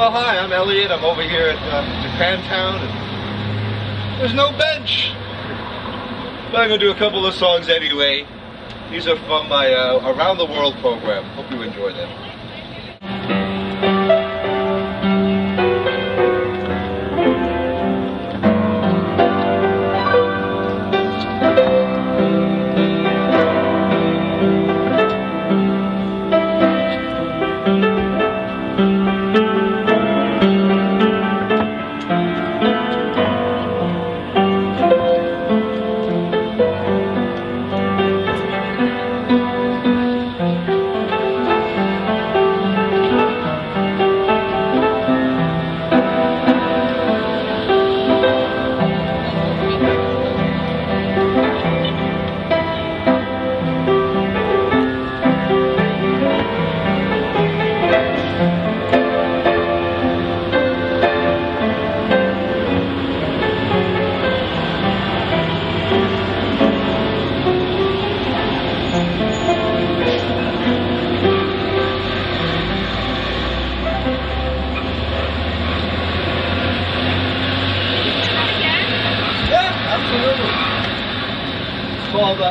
Well, hi, I'm Elliot. I'm over here at uh, Japantown, there's no bench. But I'm gonna do a couple of songs anyway. These are from my uh, Around the World program. Hope you enjoy them. Called uh,